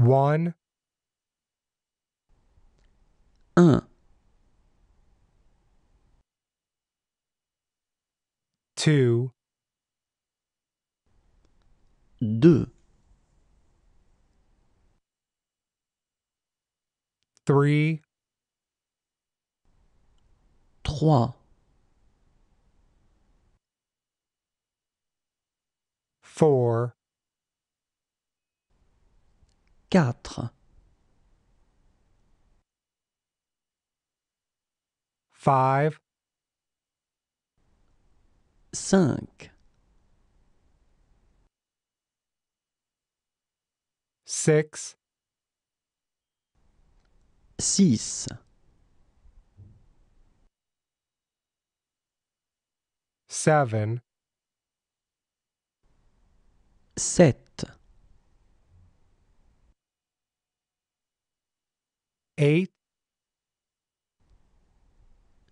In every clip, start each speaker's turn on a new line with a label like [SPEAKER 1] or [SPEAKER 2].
[SPEAKER 1] one,
[SPEAKER 2] un,
[SPEAKER 1] two,
[SPEAKER 2] deux,
[SPEAKER 1] three,
[SPEAKER 2] trois,
[SPEAKER 1] four,
[SPEAKER 2] quatre,
[SPEAKER 1] five,
[SPEAKER 2] cinq,
[SPEAKER 1] six,
[SPEAKER 2] six,
[SPEAKER 1] seven,
[SPEAKER 2] sept,
[SPEAKER 1] eight,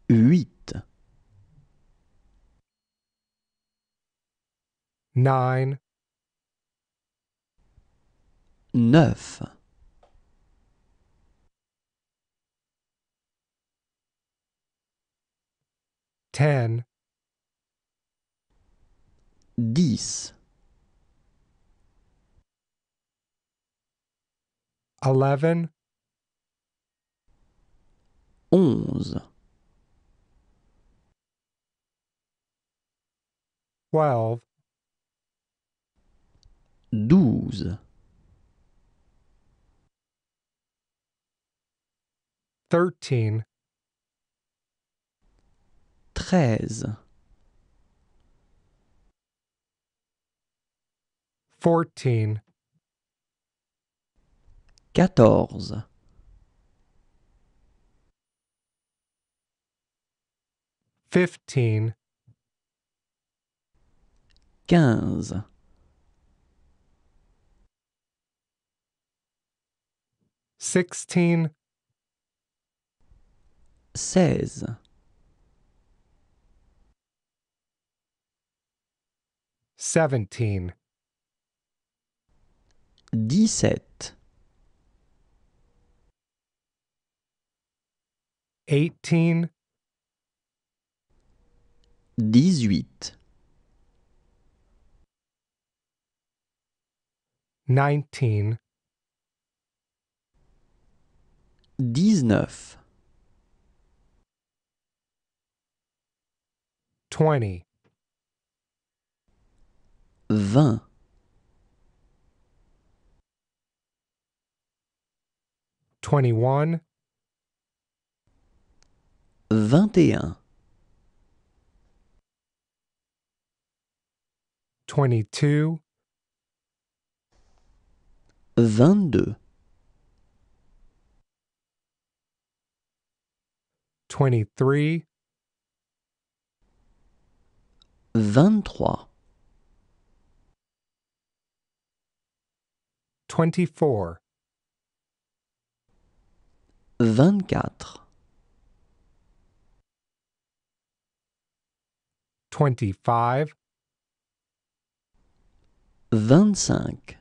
[SPEAKER 2] huit,
[SPEAKER 1] nine,
[SPEAKER 2] neuf,
[SPEAKER 1] ten,
[SPEAKER 2] dix,
[SPEAKER 1] eleven,
[SPEAKER 2] onze,
[SPEAKER 1] twelve,
[SPEAKER 2] douze,
[SPEAKER 1] thirteen,
[SPEAKER 2] treize,
[SPEAKER 1] fourteen,
[SPEAKER 2] quatorze,
[SPEAKER 1] fifteen,
[SPEAKER 2] quinze,
[SPEAKER 1] sixteen,
[SPEAKER 2] seize,
[SPEAKER 1] seventeen,
[SPEAKER 2] dix-sept,
[SPEAKER 1] eighteen,
[SPEAKER 2] dix-huit,
[SPEAKER 1] nineteen,
[SPEAKER 2] dix-neuf,
[SPEAKER 1] twenty,
[SPEAKER 2] vingt,
[SPEAKER 1] twenty-one,
[SPEAKER 2] vingt et un,
[SPEAKER 1] 22
[SPEAKER 2] 22
[SPEAKER 1] 23
[SPEAKER 2] 23
[SPEAKER 1] 24
[SPEAKER 2] 24
[SPEAKER 1] 25
[SPEAKER 2] vingt-cinq,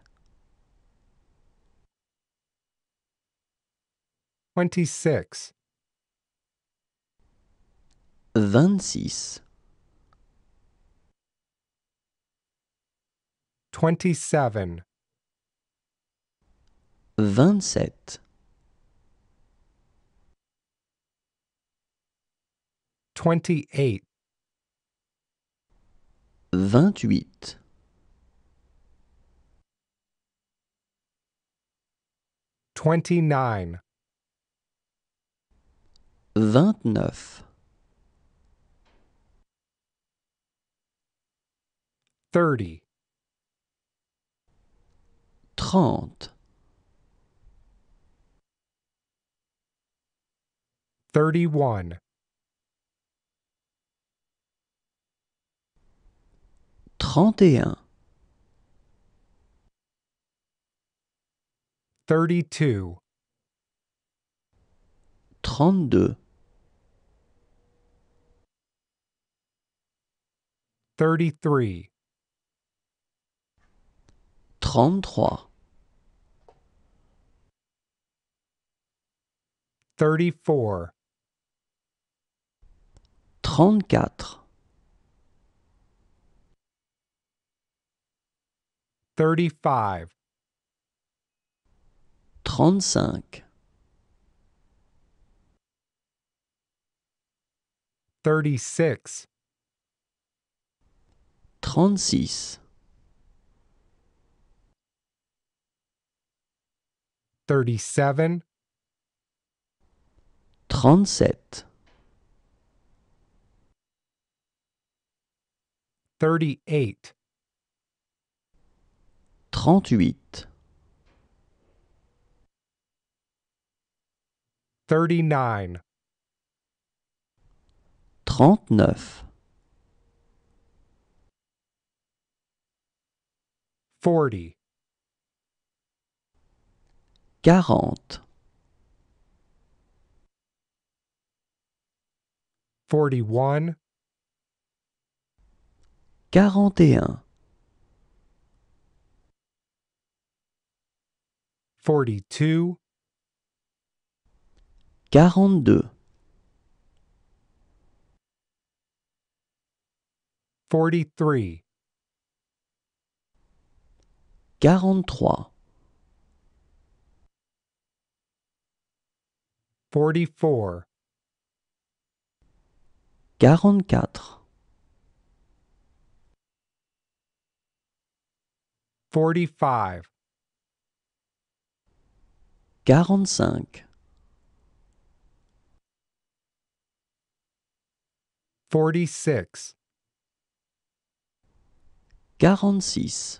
[SPEAKER 1] twenty-six,
[SPEAKER 2] vingt-six,
[SPEAKER 1] twenty-seven,
[SPEAKER 2] vingt-sept,
[SPEAKER 1] twenty-eight,
[SPEAKER 2] vingt-huit,
[SPEAKER 1] 29
[SPEAKER 2] 29
[SPEAKER 1] 30
[SPEAKER 2] 30 31 31
[SPEAKER 1] 32
[SPEAKER 2] 32
[SPEAKER 1] 33
[SPEAKER 2] 33
[SPEAKER 1] 34
[SPEAKER 2] 34
[SPEAKER 1] 35
[SPEAKER 2] trente-cinq.
[SPEAKER 1] Thirty-six.
[SPEAKER 2] Thirty-seven.
[SPEAKER 1] Trente-sept.
[SPEAKER 2] Thirty-eight.
[SPEAKER 1] 39,
[SPEAKER 2] 39,
[SPEAKER 1] 40,
[SPEAKER 2] 40,
[SPEAKER 1] 41,
[SPEAKER 2] 41,
[SPEAKER 1] 42,
[SPEAKER 2] 42,
[SPEAKER 1] 43,
[SPEAKER 2] 43,
[SPEAKER 1] 44,
[SPEAKER 2] 44,
[SPEAKER 1] 45,
[SPEAKER 2] 45,
[SPEAKER 1] 46,
[SPEAKER 2] 46,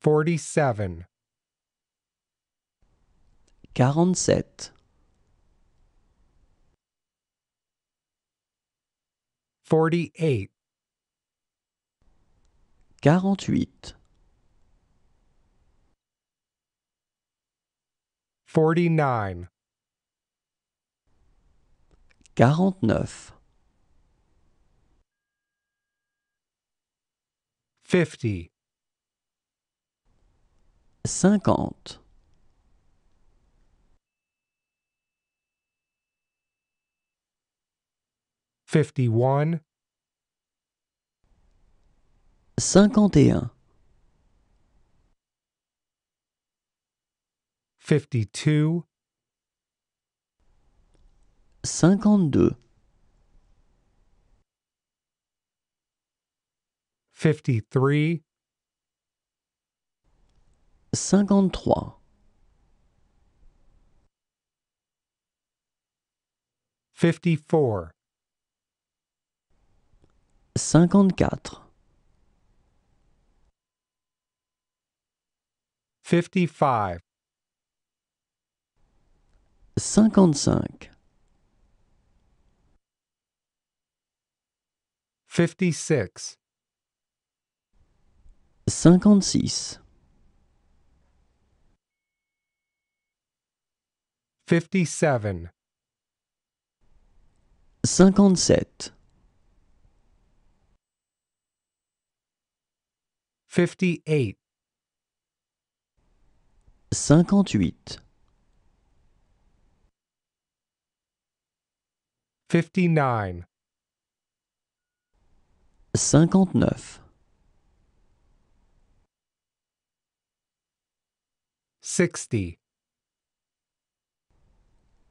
[SPEAKER 1] 47,
[SPEAKER 2] 47,
[SPEAKER 1] 48,
[SPEAKER 2] 48,
[SPEAKER 1] 49,
[SPEAKER 2] Quarante-neuf.
[SPEAKER 1] Fifty.
[SPEAKER 2] Cinquante.
[SPEAKER 1] Fifty-one.
[SPEAKER 2] Cinquante
[SPEAKER 1] et un. Fifty-two.
[SPEAKER 2] 52,
[SPEAKER 1] 53,
[SPEAKER 2] 53,
[SPEAKER 1] 54,
[SPEAKER 2] 54,
[SPEAKER 1] 55,
[SPEAKER 2] 55,
[SPEAKER 1] 56,
[SPEAKER 2] 56,
[SPEAKER 1] 57,
[SPEAKER 2] 57,
[SPEAKER 1] 58,
[SPEAKER 2] 58,
[SPEAKER 1] 59,
[SPEAKER 2] 59,
[SPEAKER 1] 60,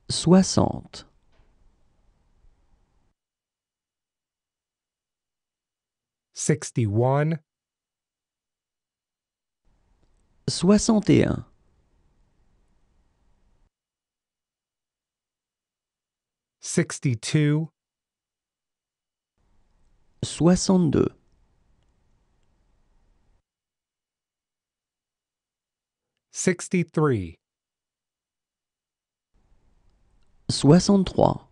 [SPEAKER 2] 60,
[SPEAKER 1] 61,
[SPEAKER 2] 61,
[SPEAKER 1] 62,
[SPEAKER 2] 62,
[SPEAKER 1] 63,
[SPEAKER 2] 63,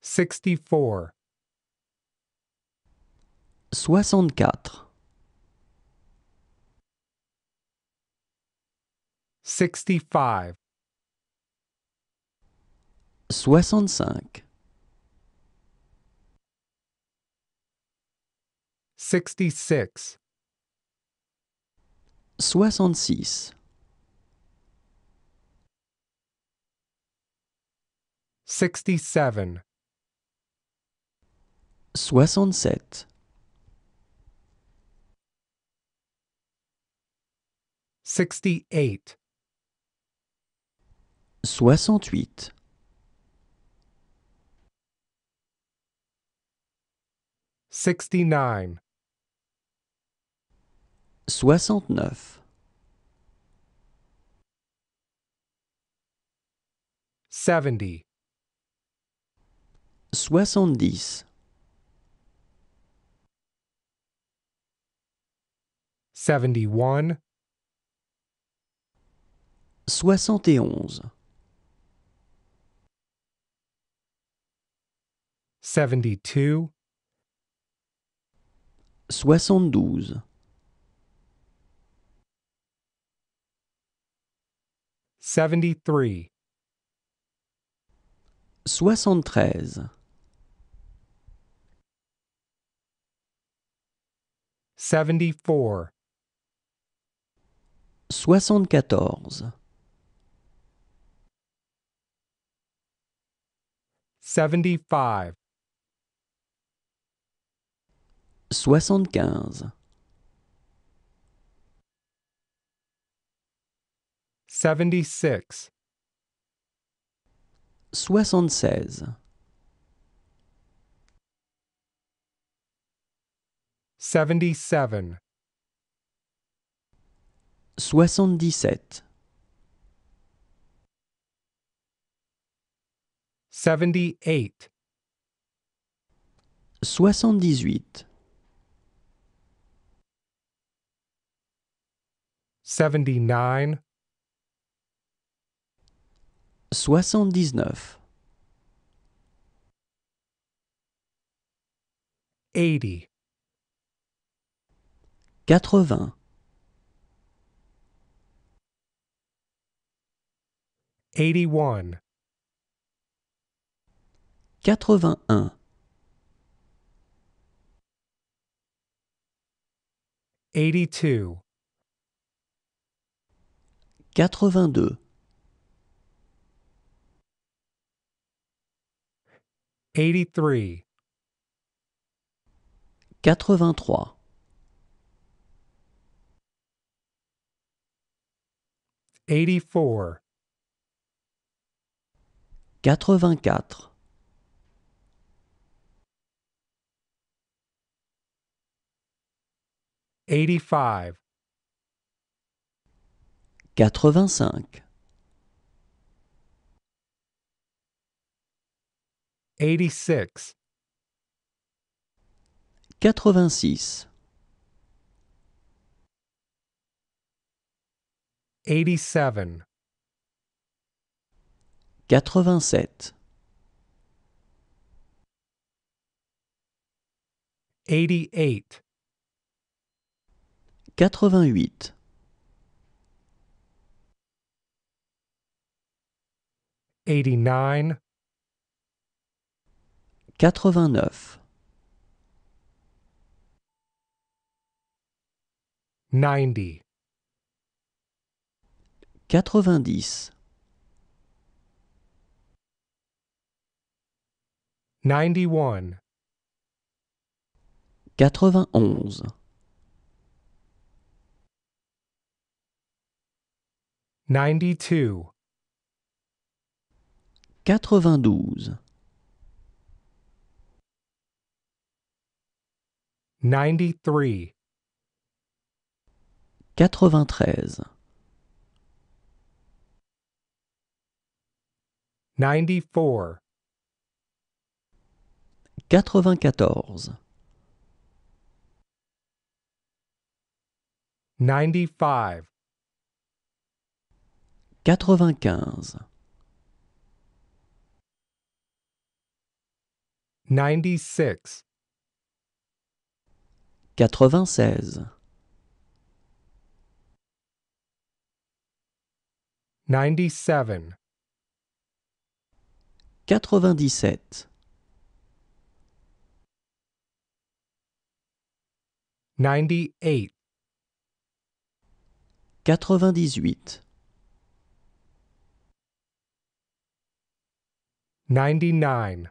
[SPEAKER 1] 64,
[SPEAKER 2] 64,
[SPEAKER 1] 65,
[SPEAKER 2] 65,
[SPEAKER 1] 66,
[SPEAKER 2] soixante-six,
[SPEAKER 1] sixty-seven,
[SPEAKER 2] soixante-sept,
[SPEAKER 1] sixty-eight,
[SPEAKER 2] soixante-huit,
[SPEAKER 1] 69
[SPEAKER 2] 69
[SPEAKER 1] 70
[SPEAKER 2] 70 71 71
[SPEAKER 1] 72
[SPEAKER 2] soixante-douze,
[SPEAKER 1] seventy-three,
[SPEAKER 2] soixante-treize,
[SPEAKER 1] seventy-four,
[SPEAKER 2] soixante-quatorze,
[SPEAKER 1] seventy-five,
[SPEAKER 2] soixante-quinze,
[SPEAKER 1] seventy-six,
[SPEAKER 2] soixante-seize,
[SPEAKER 1] seventy-seven,
[SPEAKER 2] soixante-dix-sept,
[SPEAKER 1] seventy-eight,
[SPEAKER 2] soixante-dix-huit,
[SPEAKER 1] 79
[SPEAKER 2] 79
[SPEAKER 1] 80
[SPEAKER 2] 80
[SPEAKER 1] 81
[SPEAKER 2] 81
[SPEAKER 1] 82
[SPEAKER 2] quatre-vingt-deux,
[SPEAKER 1] eighty-three,
[SPEAKER 2] quatre-vingt-trois,
[SPEAKER 1] eighty-four,
[SPEAKER 2] quatre-vingt-quatre,
[SPEAKER 1] eighty-five,
[SPEAKER 2] quatre-vingt-cinq,
[SPEAKER 1] eighty-six,
[SPEAKER 2] quatre-vingt-six,
[SPEAKER 1] eighty-seven,
[SPEAKER 2] quatre-vingt-sept,
[SPEAKER 1] eighty-eight,
[SPEAKER 2] quatre-vingt-huit,
[SPEAKER 1] eighty-nine,
[SPEAKER 2] quatre-vingt-neuf,
[SPEAKER 1] ninety,
[SPEAKER 2] quatre-vingt-dix,
[SPEAKER 1] ninety-one,
[SPEAKER 2] quatre-vingt-onze,
[SPEAKER 1] ninety-two,
[SPEAKER 2] quatre-vingt-douze,
[SPEAKER 1] ninety-three,
[SPEAKER 2] quatre-vingt-treize,
[SPEAKER 1] ninety-four,
[SPEAKER 2] quatre-vingt-quatorze,
[SPEAKER 1] ninety-five,
[SPEAKER 2] quatre-vingt-quinze,
[SPEAKER 1] ninety-six,
[SPEAKER 2] quatre-vingt-seize,
[SPEAKER 1] ninety-seven,
[SPEAKER 2] quatre-vingt-dix-sept,
[SPEAKER 1] ninety-eight,
[SPEAKER 2] 98,
[SPEAKER 1] 99,